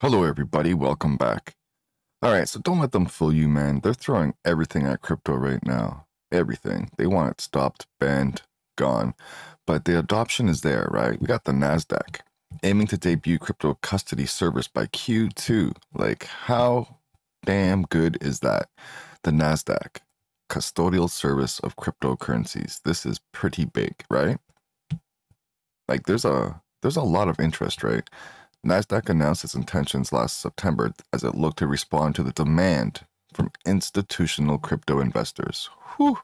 Hello, everybody. Welcome back. All right, so don't let them fool you, man. They're throwing everything at crypto right now. Everything. They want it stopped, banned, gone. But the adoption is there, right? We got the NASDAQ aiming to debut crypto custody service by Q2. Like, how damn good is that? The NASDAQ, custodial service of cryptocurrencies. This is pretty big, right? Like, there's a there's a lot of interest, right? NASDAQ announced its intentions last September as it looked to respond to the demand from institutional crypto investors. Whew.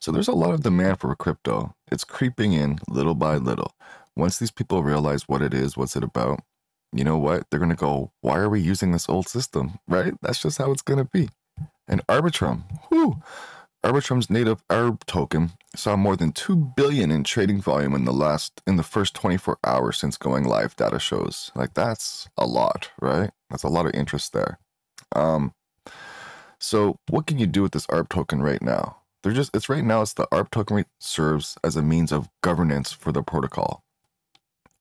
So there's a lot of demand for crypto. It's creeping in little by little. Once these people realize what it is, what's it about, you know what? They're going to go, why are we using this old system? Right? That's just how it's going to be. And Arbitrum, whew, Arbitrum's native ARB token saw more than 2 billion in trading volume in the last in the first 24 hours since going live data shows. Like that's a lot, right? That's a lot of interest there. Um so what can you do with this ARB token right now? They're just it's right now it's the ARB token serves as a means of governance for the protocol.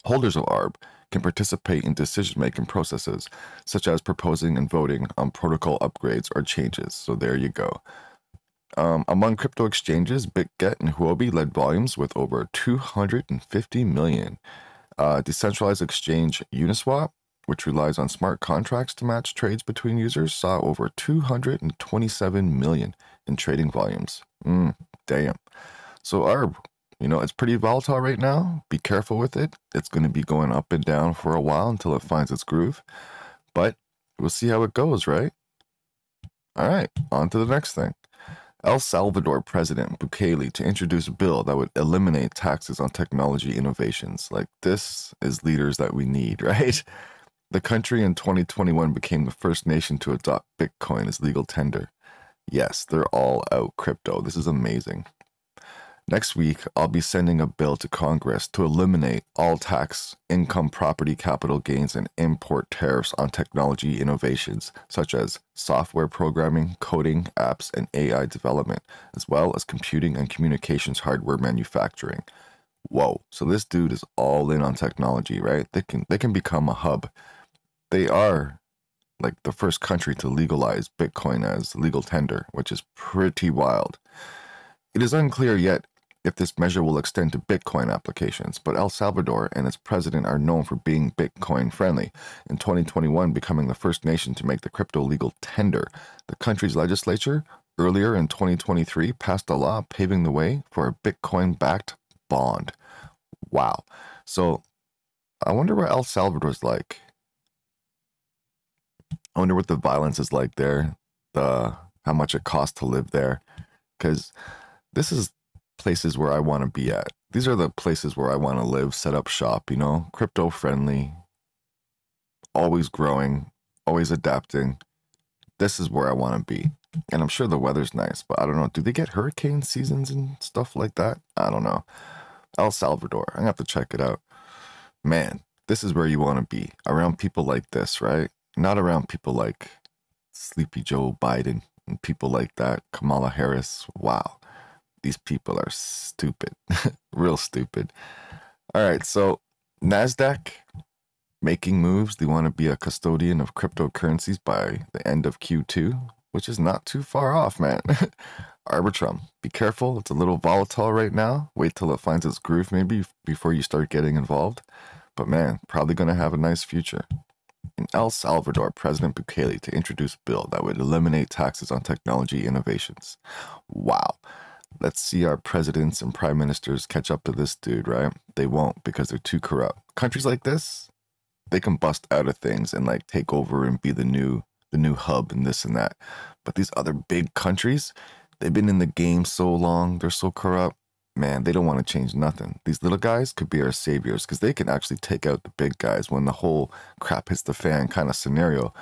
Holders of ARB can participate in decision-making processes such as proposing and voting on protocol upgrades or changes. So there you go. Um, among crypto exchanges, BitGet and Huobi led volumes with over 250 million. Uh, decentralized exchange Uniswap, which relies on smart contracts to match trades between users, saw over 227 million in trading volumes. Mm, damn. So ARB, you know, it's pretty volatile right now. Be careful with it. It's going to be going up and down for a while until it finds its groove. But we'll see how it goes, right? All right, on to the next thing. El Salvador President Bukele to introduce a bill that would eliminate taxes on technology innovations. Like, this is leaders that we need, right? The country in 2021 became the first nation to adopt Bitcoin as legal tender. Yes, they're all out crypto. This is amazing. Next week, I'll be sending a bill to Congress to eliminate all tax, income, property, capital gains, and import tariffs on technology innovations such as software programming, coding, apps, and AI development, as well as computing and communications hardware manufacturing. Whoa, so this dude is all in on technology, right? They can they can become a hub. They are like the first country to legalize Bitcoin as legal tender, which is pretty wild. It is unclear yet if this measure will extend to Bitcoin applications, but El Salvador and its president are known for being Bitcoin friendly. In 2021, becoming the first nation to make the crypto legal tender, the country's legislature earlier in 2023 passed a law paving the way for a Bitcoin backed bond. Wow. So I wonder what El Salvador's like. I wonder what the violence is like there, the how much it costs to live there. Because this is places where I want to be at. These are the places where I want to live, set up shop, you know, crypto friendly, always growing, always adapting. This is where I want to be. And I'm sure the weather's nice, but I don't know. Do they get hurricane seasons and stuff like that? I don't know. El Salvador. I'm going to have to check it out. Man, this is where you want to be around people like this, right? Not around people like Sleepy Joe Biden and people like that. Kamala Harris. Wow these people are stupid, real stupid. All right, so NASDAQ making moves. They want to be a custodian of cryptocurrencies by the end of Q2, which is not too far off, man. Arbitrum, be careful. It's a little volatile right now. Wait till it finds its groove, maybe, before you start getting involved. But man, probably going to have a nice future. In El Salvador, President Bukele to introduce bill that would eliminate taxes on technology innovations. Wow let's see our presidents and prime ministers catch up to this dude, right? They won't because they're too corrupt. Countries like this, they can bust out of things and like take over and be the new the new hub and this and that. But these other big countries, they've been in the game so long, they're so corrupt. Man, they don't want to change nothing. These little guys could be our saviors because they can actually take out the big guys when the whole crap hits the fan kind of scenario.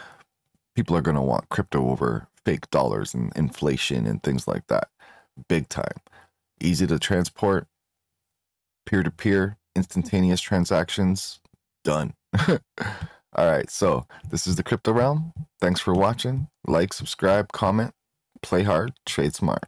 People are going to want crypto over fake dollars and inflation and things like that big time. Easy to transport, peer to peer, instantaneous transactions, done. All right, so this is the crypto realm. Thanks for watching. Like, subscribe, comment, play hard, trade smart.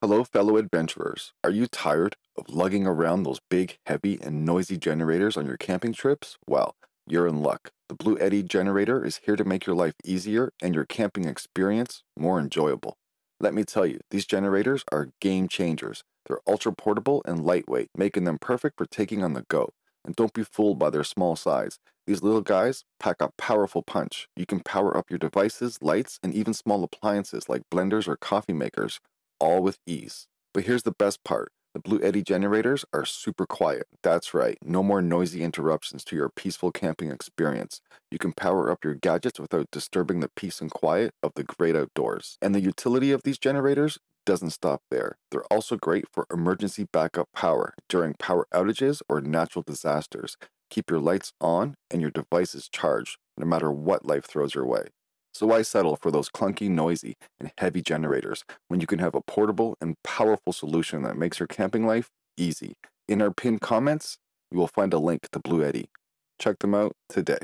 Hello, fellow adventurers. Are you tired of lugging around those big, heavy, and noisy generators on your camping trips? Well, you're in luck. The Bluetti generator is here to make your life easier and your camping experience more enjoyable. Let me tell you, these generators are game changers. They're ultra portable and lightweight, making them perfect for taking on the go. And don't be fooled by their small size. These little guys pack a powerful punch. You can power up your devices, lights, and even small appliances like blenders or coffee makers, all with ease. But here's the best part the Bluetti generators are super quiet. That's right, no more noisy interruptions to your peaceful camping experience. You can power up your gadgets without disturbing the peace and quiet of the great outdoors. And the utility of these generators doesn't stop there. They're also great for emergency backup power during power outages or natural disasters. Keep your lights on and your devices charged no matter what life throws your way. So why settle for those clunky, noisy, and heavy generators when you can have a portable and powerful solution that makes your camping life easy? In our pinned comments, you will find a link to Bluetti. Check them out today.